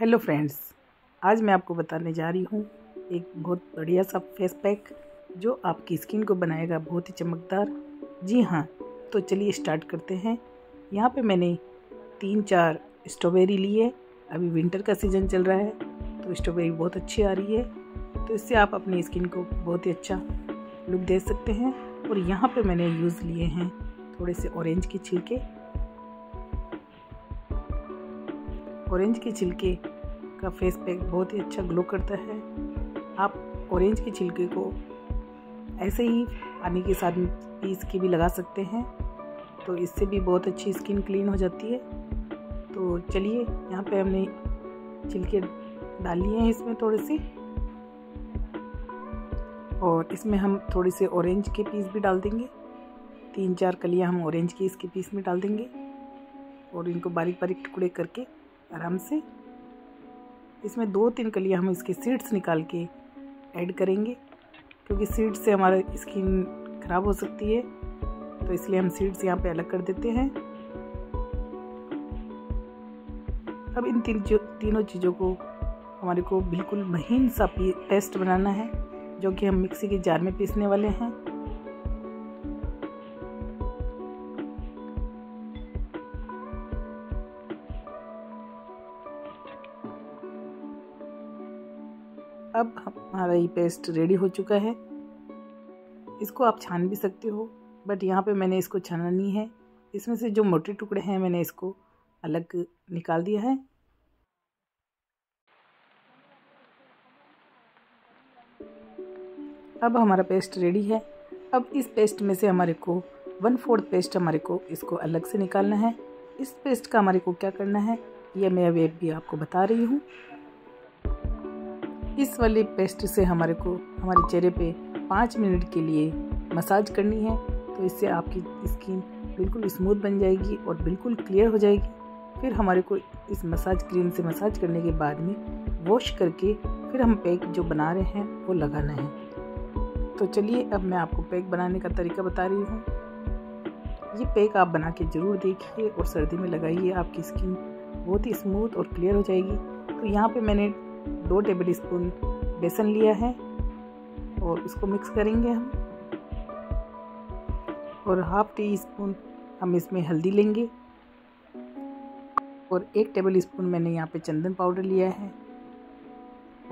Hello friends, आज मैं आपको बताने जा रही हूँ एक बहुत बढ़िया सा फेस पैक जो आपकी स्किन को बनाएगा बहुत ही चमकदार। जी हाँ तो चलिए स्टार्ट करते हैं। यहाँ पे मैंने तीन चार स्ट्रॉबेरी लिए अभी विंटर का सीज़न चल रहा है तो स्ट्रॉबेरी बहुत अच्छी आ रही है। तो इससे आप अपनी स्किन को बहुत ही अच्छा लुक दे सकते हैं। और यहाँ पर मैंने यूज़ लिए हैं थोड़े से ऑरेंज के छिलके। ऑरेंज के छिलके का फेस पैक बहुत ही अच्छा ग्लो करता है। आप ऑरेंज के छिलके को ऐसे ही पानी के साथ पीस के भी लगा सकते हैं तो इससे भी बहुत अच्छी स्किन क्लीन हो जाती है। तो चलिए, यहाँ पे हमने छिलके डाल लिए हैं इसमें थोड़े से। और इसमें हम थोड़े से ऑरेंज के पीस भी डाल देंगे। तीन चार कलियाँ हम ऑरेंज के इसके पीस में डाल देंगे। और इनको बारीक बारीक टुकड़े करके आराम से। इसमें दो तीन कलियाँ हम इसके सीड्स निकाल के ऐड करेंगे, क्योंकि सीड्स से हमारा स्किन ख़राब हो सकती है तो इसलिए हम सीड्स यहाँ पे अलग कर देते हैं। अब इन तीन तीनों चीज़ों को हमारे को बिल्कुल महीन सा पेस्ट बनाना है, जो कि हम मिक्सी के जार में पीसने वाले हैं। अब हमारा ये पेस्ट रेडी हो चुका है। इसको आप छान भी सकते हो बट यहाँ पे मैंने इसको छाना नहीं है। इसमें से जो मोटे टुकड़े हैं, मैंने इसको अलग निकाल दिया है। अब हमारा पेस्ट रेडी है। अब इस पेस्ट में से हमारे को वन फोर्थ पेस्ट हमारे को इसको अलग से निकालना है। इस पेस्ट का हमारे को क्या करना है यह मैं अभी भी आपको बता रही हूँ। इस वाले पेस्ट से हमारे को, हमारे चेहरे पे पाँच मिनट के लिए मसाज करनी है तो इससे आपकी स्किन बिल्कुल स्मूथ बन जाएगी और बिल्कुल क्लियर हो जाएगी। फिर हमारे को इस मसाज क्रीम से मसाज करने के बाद में वॉश करके फिर हम पैक जो बना रहे हैं, वो लगाना है। तो चलिए, अब मैं आपको पैक बनाने का तरीका बता रही हूँ। ये पैक आप बना के ज़रूर देखिए और सर्दी में लगाइए, आपकी स्किन बहुत ही स्मूथ और क्लियर हो जाएगी। तो यहाँ पे मैंने दो टेबल स्पून बेसन लिया है और इसको मिक्स करेंगे हम। और हाफ़ टी स्पून हम इसमें हल्दी लेंगे। और एक टेबल स्पून मैंने यहाँ पे चंदन पाउडर लिया है।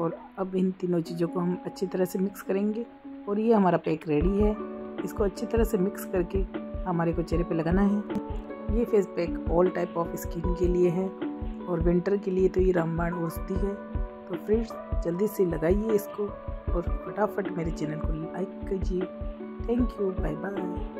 और अब इन तीनों चीज़ों को हम अच्छी तरह से मिक्स करेंगे। और ये हमारा पैक रेडी है। इसको अच्छी तरह से मिक्स करके हमारे को चेहरे पे लगाना है। ये face pack all type of skin के लिए है। और विंटर के लिए तो ये रामबाण औषधि है। तो फ्रेंड्स जल्दी से लगाइए इसको और फटाफट मेरे चैनल को लाइक कीजिए। Thank you bye bye